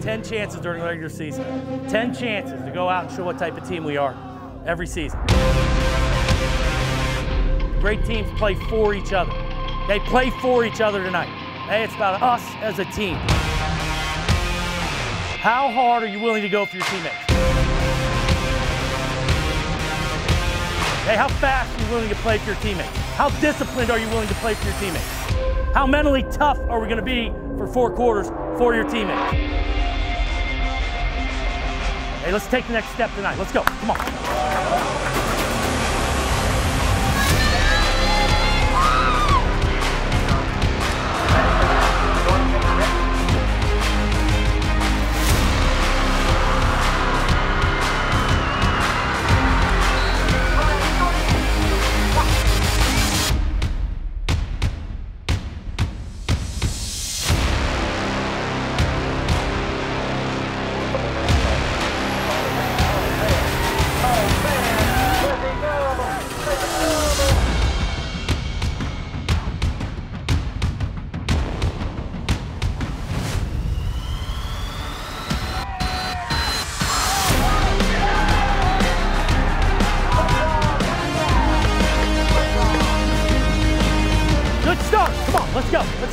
get 10 chances during the regular season. 10 chances to go out and show what type of team we are every season. Great teams play for each other. They play for each other tonight. Hey, it's about us as a team. How hard are you willing to go for your teammates? Hey, how fast are you willing to play for your teammates? How disciplined are you willing to play for your teammates? How mentally tough are we going to be for four quarters for your teammates? Hey, let's take the next step tonight. Let's go. Come on.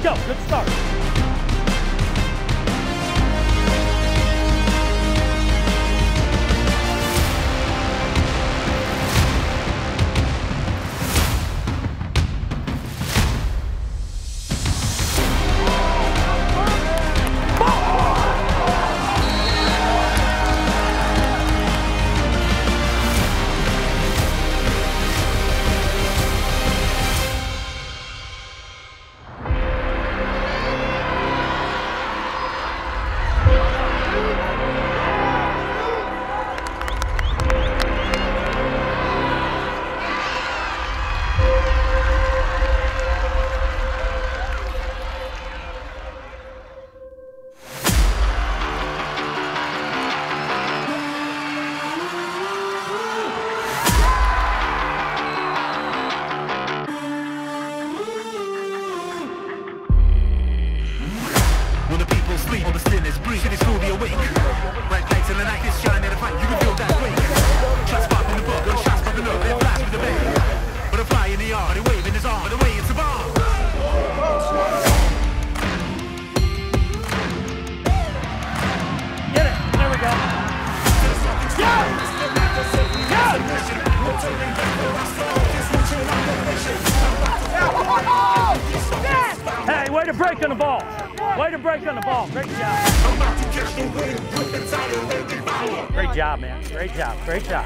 Go. Good start. Hey, way to break on the ball. Way to break on the ball. Great job. Great job, man. Great job. Great job.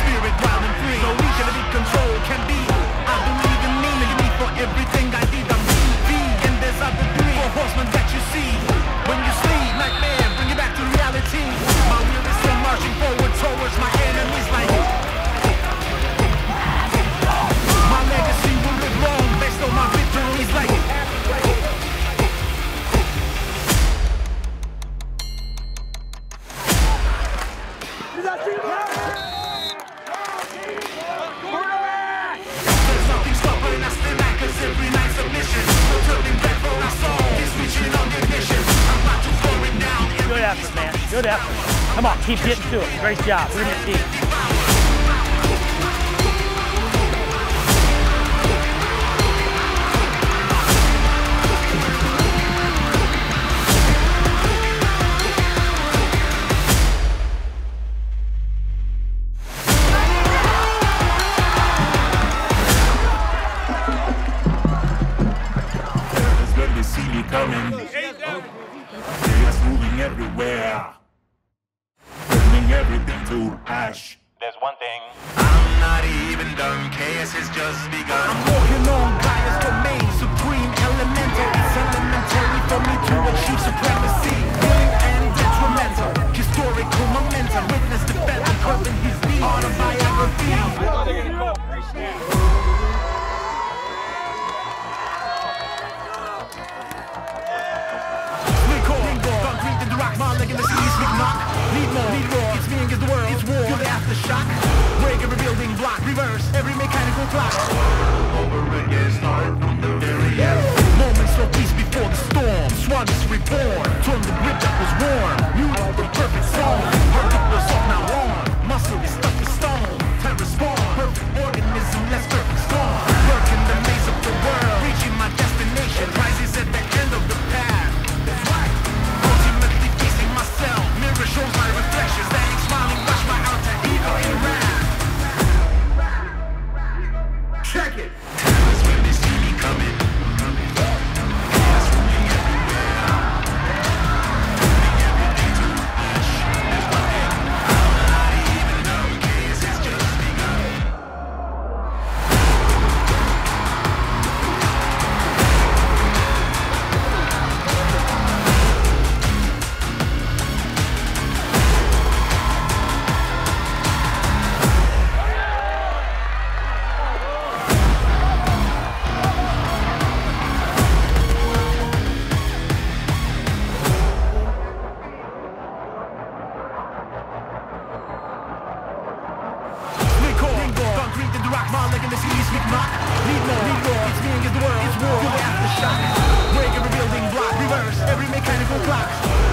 Spirit wild and free. No to be controlled can be. I believe in me. Me for everything I. I'm me. And there's other three. Four horsemen that you see. When you sleep, bring you back to reality. Good effort, man. Good effort. Come on, keep getting to it. Great job. We're in the team. It's moving everywhere. Turning everything to ash. There's one thing I'm not even done, chaos has just begun. I'm walking on Gaia's domain, supreme elemental. box. My ligament knees we knock. Need more, need more. It's me against the world. It's war. Feel the aftershock. Break every building block. Reverse every mechanical clock. Over again, start from the very end. Moments of peace before the storm. Swans reborn. Turn the Check it. concrete into rock, my leg in the speak mock. Need more, need more, it's me against the world, it's war. Break every building block, reverse every mechanical clock.